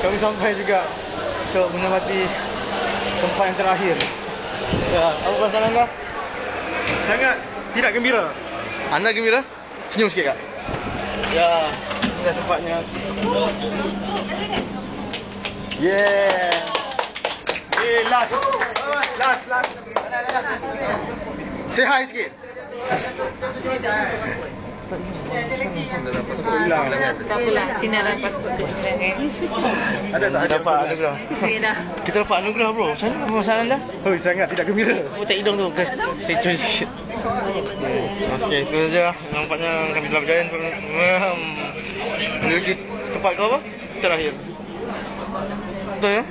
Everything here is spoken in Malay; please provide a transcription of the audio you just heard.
Kami sampai juga ke menikmati tempat yang terakhir. Ya, apa perasaan anda? Sangat tidak gembira. Anda gembira? Senyum sikit kak. Ya, inilah tempatnya. Yeah. Eh, last. Last, last. Say hi sikit. Hilang. Tak apalah, sinaran pasport tu sebenarnya. Ada tak? Kita dapat anugerah. Okey dah. Kita dapat anugerah bro. Macam mana perasaan anda? Oh, sangat tidak gembira. Oh, tak hidung tu. Ke stay sikit. Okey, itu saja. Nampaknya kami telah berjaya untuk menuju tempat kau apa? Terakhir. Betul ya?